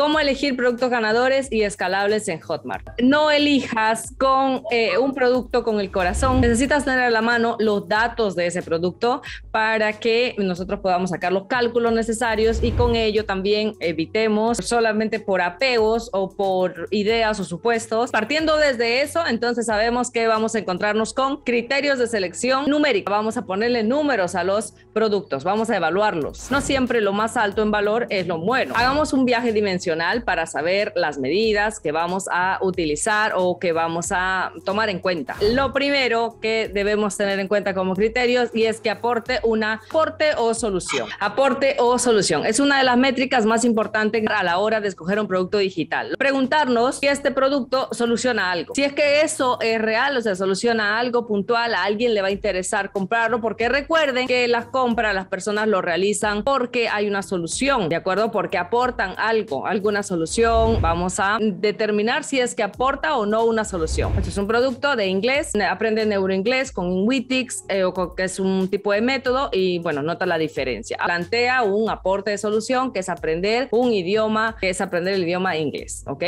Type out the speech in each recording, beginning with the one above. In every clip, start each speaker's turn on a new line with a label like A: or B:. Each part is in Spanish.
A: cómo elegir productos ganadores y escalables en Hotmart. No elijas con eh, un producto con el corazón. Necesitas tener a la mano los datos de ese producto para que nosotros podamos sacar los cálculos necesarios y con ello también evitemos solamente por apegos o por ideas o supuestos. Partiendo desde eso, entonces sabemos que vamos a encontrarnos con criterios de selección numérica. Vamos a ponerle números a los productos, vamos a evaluarlos. No siempre lo más alto en valor es lo bueno. Hagamos un viaje dimensional para saber las medidas que vamos a utilizar o que vamos a tomar en cuenta. Lo primero que debemos tener en cuenta como criterios y es que aporte una aporte o solución. Aporte o solución es una de las métricas más importantes a la hora de escoger un producto digital. Preguntarnos si este producto soluciona algo. Si es que eso es real, o sea, soluciona algo puntual, a alguien le va a interesar comprarlo porque recuerden que las compras las personas lo realizan porque hay una solución, ¿de acuerdo? Porque aportan algo, algo alguna solución, vamos a determinar si es que aporta o no una solución. Esto es un producto de inglés, aprende neuroinglés con Witix, eh, o que es un tipo de método y bueno, nota la diferencia. Plantea un aporte de solución que es aprender un idioma, que es aprender el idioma inglés, ¿ok?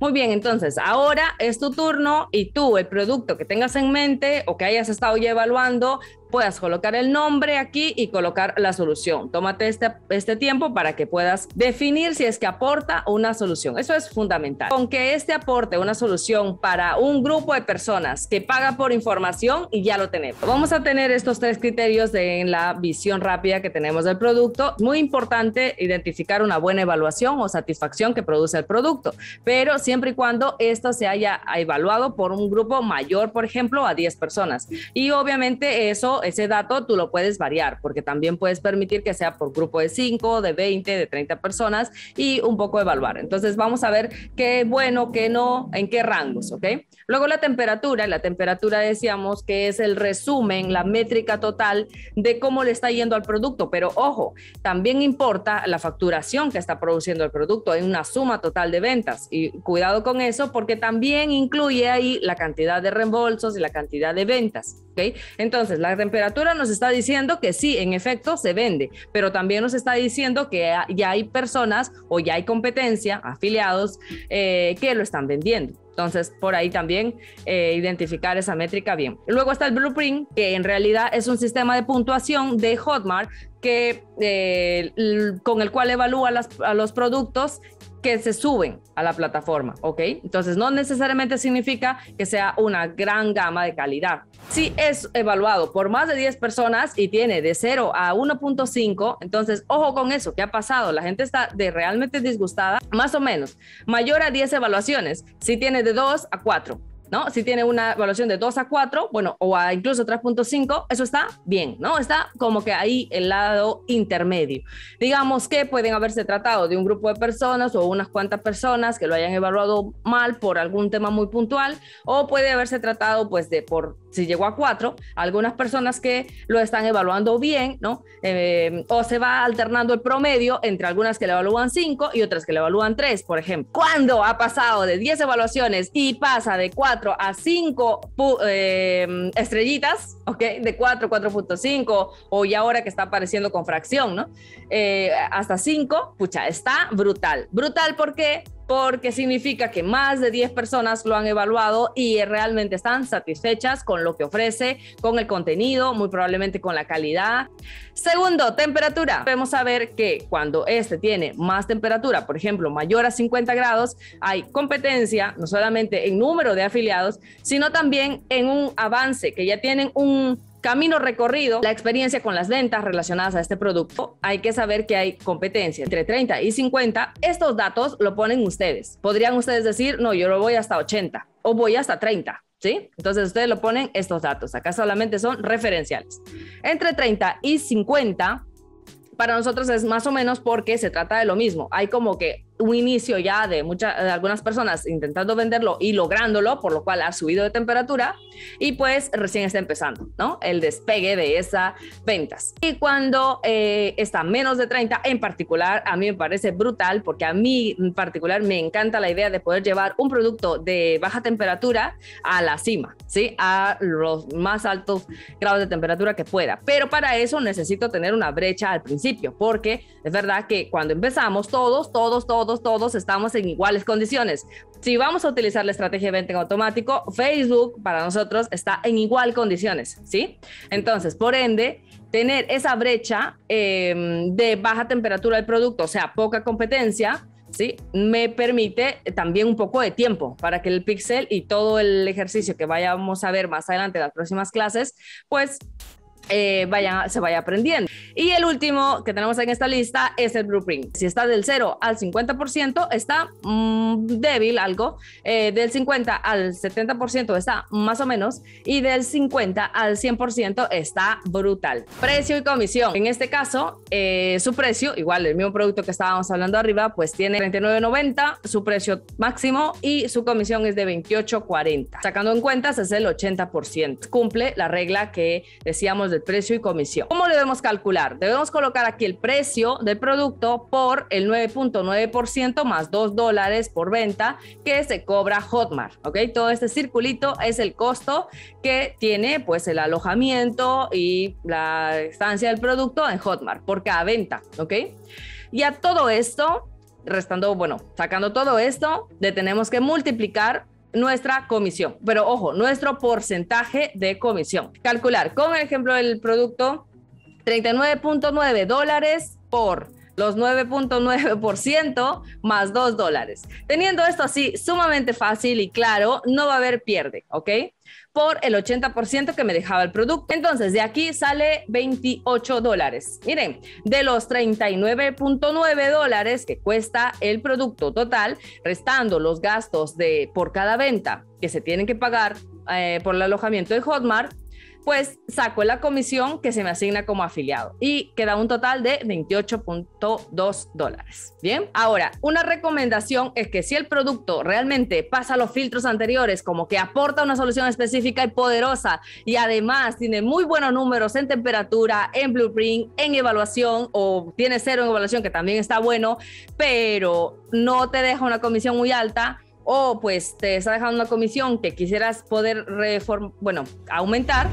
A: Muy bien, entonces ahora es tu turno y tú el producto que tengas en mente o que hayas estado ya evaluando, puedas colocar el nombre aquí y colocar la solución. Tómate este, este tiempo para que puedas definir si es que aporta una solución. Eso es fundamental. Con que este aporte una solución para un grupo de personas que paga por información y ya lo tenemos. Vamos a tener estos tres criterios de, en la visión rápida que tenemos del producto. Muy importante identificar una buena evaluación o satisfacción que produce el producto, pero siempre y cuando esto se haya evaluado por un grupo mayor, por ejemplo, a 10 personas. Y obviamente eso ese dato tú lo puedes variar, porque también puedes permitir que sea por grupo de 5, de 20, de 30 personas y un poco evaluar. Entonces vamos a ver qué bueno, qué no, en qué rangos, ¿ok? Luego la temperatura, la temperatura decíamos que es el resumen, la métrica total de cómo le está yendo al producto, pero ojo, también importa la facturación que está produciendo el producto en una suma total de ventas y cuidado con eso porque también incluye ahí la cantidad de reembolsos y la cantidad de ventas, ¿ok? Entonces, la temperatura nos está diciendo que sí, en efecto, se vende, pero también nos está diciendo que ya hay personas o ya hay competencia, afiliados, eh, que lo están vendiendo. Entonces, por ahí también eh, identificar esa métrica bien. Luego está el Blueprint, que en realidad es un sistema de puntuación de Hotmart que, eh, con el cual evalúa a los productos que se suben a la plataforma, ¿ok? Entonces no necesariamente significa que sea una gran gama de calidad. Si es evaluado por más de 10 personas y tiene de 0 a 1.5, entonces ojo con eso, ¿qué ha pasado? La gente está de realmente disgustada, más o menos, mayor a 10 evaluaciones, si tiene de 2 a 4. ¿No? Si tiene una evaluación de 2 a 4, bueno, o a incluso 3.5, eso está bien, ¿no? Está como que ahí el lado intermedio. Digamos que pueden haberse tratado de un grupo de personas o unas cuantas personas que lo hayan evaluado mal por algún tema muy puntual, o puede haberse tratado pues de por si llegó a 4, algunas personas que lo están evaluando bien, ¿no? Eh, o se va alternando el promedio entre algunas que le evalúan 5 y otras que le evalúan 3, por ejemplo. Cuando ha pasado de 10 evaluaciones y pasa de 4 a 5 eh, estrellitas, ¿ok? De 4, 4.5 o ya ahora que está apareciendo con fracción, ¿no? Eh, hasta 5, pucha, está brutal. Brutal porque porque significa que más de 10 personas lo han evaluado y realmente están satisfechas con lo que ofrece, con el contenido, muy probablemente con la calidad. Segundo, temperatura. Debemos saber que cuando este tiene más temperatura, por ejemplo, mayor a 50 grados, hay competencia, no solamente en número de afiliados, sino también en un avance, que ya tienen un camino recorrido, la experiencia con las ventas relacionadas a este producto, hay que saber que hay competencia entre 30 y 50. Estos datos lo ponen ustedes. Podrían ustedes decir, no, yo lo voy hasta 80 o voy hasta 30. ¿Sí? Entonces ustedes lo ponen estos datos. Acá solamente son referenciales. Entre 30 y 50 para nosotros es más o menos porque se trata de lo mismo. Hay como que un inicio ya de muchas algunas personas intentando venderlo y lográndolo, por lo cual ha subido de temperatura y pues recién está empezando, ¿no? El despegue de esas ventas. Y cuando eh, está menos de 30, en particular, a mí me parece brutal porque a mí en particular me encanta la idea de poder llevar un producto de baja temperatura a la cima, ¿sí? A los más altos grados de temperatura que pueda. Pero para eso necesito tener una brecha al principio, porque es verdad que cuando empezamos todos, todos, todos, todos, estamos en iguales condiciones. Si vamos a utilizar la estrategia de venta en automático, Facebook para nosotros está en igual condiciones, ¿sí? Entonces, por ende, tener esa brecha em, de baja temperatura del producto, o sea, poca competencia, ¿sí? Me permite también un poco de tiempo para que el pixel y todo el ejercicio que vayamos a ver más adelante en las próximas clases, pues eh, vaya, se vaya aprendiendo. Y el último que tenemos en esta lista es el blueprint. Si está del 0 al 50%, está mm, débil algo. Eh, del 50 al 70% está más o menos. Y del 50 al 100% está brutal. Precio y comisión. En este caso, eh, su precio, igual el mismo producto que estábamos hablando arriba, pues tiene 39.90, su precio máximo y su comisión es de 28.40. Sacando en cuentas es el 80%. Cumple la regla que decíamos de precio y comisión. ¿Cómo debemos calcular? Debemos colocar aquí el precio del producto por el 9.9% más 2 dólares por venta que se cobra Hotmart, ¿ok? Todo este circulito es el costo que tiene pues el alojamiento y la estancia del producto en Hotmart por cada venta, ¿ok? Y a todo esto, restando, bueno, sacando todo esto, le tenemos que multiplicar nuestra comisión. Pero ojo, nuestro porcentaje de comisión. Calcular con el ejemplo del producto 39.9 dólares por los 9.9% más 2 dólares. Teniendo esto así sumamente fácil y claro, no va a haber pierde, ¿ok? Por el 80% que me dejaba el producto. Entonces, de aquí sale 28 dólares. Miren, de los 39.9 dólares que cuesta el producto total, restando los gastos de por cada venta que se tienen que pagar eh, por el alojamiento de Hotmart, pues saco la comisión que se me asigna como afiliado y queda un total de 28.2 dólares. Bien, ahora, una recomendación es que si el producto realmente pasa los filtros anteriores, como que aporta una solución específica y poderosa y además tiene muy buenos números en temperatura, en blueprint, en evaluación o tiene cero en evaluación, que también está bueno, pero no te deja una comisión muy alta, o pues te está dejando una comisión que quisieras poder reform bueno, aumentar,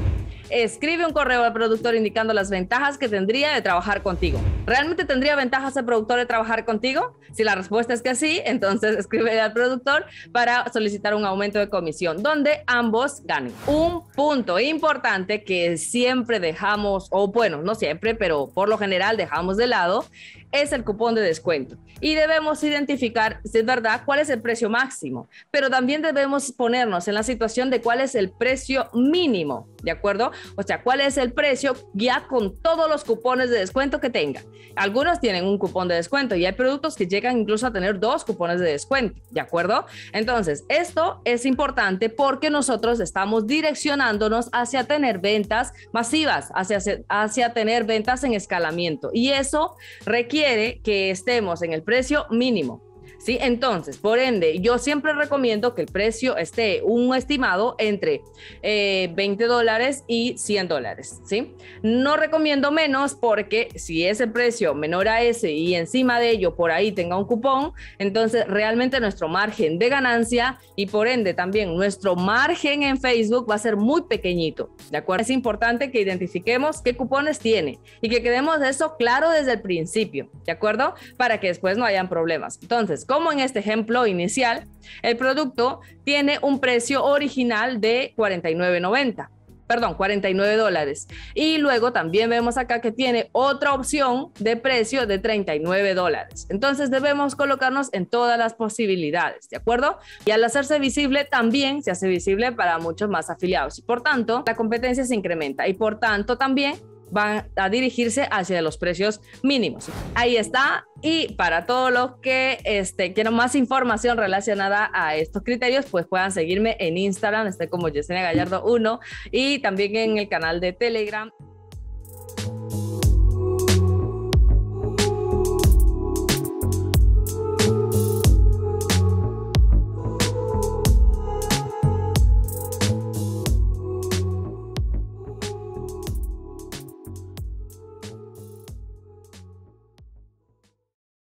A: escribe un correo al productor indicando las ventajas que tendría de trabajar contigo. ¿Realmente tendría ventajas el productor de trabajar contigo? Si la respuesta es que sí, entonces escribe al productor para solicitar un aumento de comisión, donde ambos ganen. Un punto importante que siempre dejamos, o bueno, no siempre, pero por lo general dejamos de lado, es el cupón de descuento. Y debemos identificar, si es verdad, cuál es el precio máximo, pero también debemos ponernos en la situación de cuál es el precio mínimo, ¿de acuerdo? O sea, cuál es el precio ya con todos los cupones de descuento que tenga. Algunos tienen un cupón de descuento y hay productos que llegan incluso a tener dos cupones de descuento, ¿de acuerdo? Entonces, esto es importante porque nosotros estamos direccionándonos hacia tener ventas masivas, hacia, hacia tener ventas en escalamiento y eso requiere que estemos en el precio mínimo. ¿Sí? Entonces, por ende, yo siempre recomiendo que el precio esté un estimado entre 20 eh, dólares y 100 dólares, ¿sí? No recomiendo menos porque si ese precio menor a ese y encima de ello por ahí tenga un cupón, entonces realmente nuestro margen de ganancia y por ende también nuestro margen en Facebook va a ser muy pequeñito, ¿de acuerdo? Es importante que identifiquemos qué cupones tiene y que quedemos eso claro desde el principio, ¿de acuerdo? Para que después no hayan problemas. Como en este ejemplo inicial, el producto tiene un precio original de 49.90 perdón, 49 dólares. Y luego también vemos acá que tiene otra opción de precio de 39 dólares. Entonces debemos colocarnos en todas las posibilidades, ¿de acuerdo? Y al hacerse visible también se hace visible para muchos más afiliados. Y por tanto, la competencia se incrementa y por tanto también van a dirigirse hacia los precios mínimos. Ahí está. Y para todos los que este, quieran más información relacionada a estos criterios, pues puedan seguirme en Instagram, estoy como Yesenia Gallardo 1 y también en el canal de Telegram.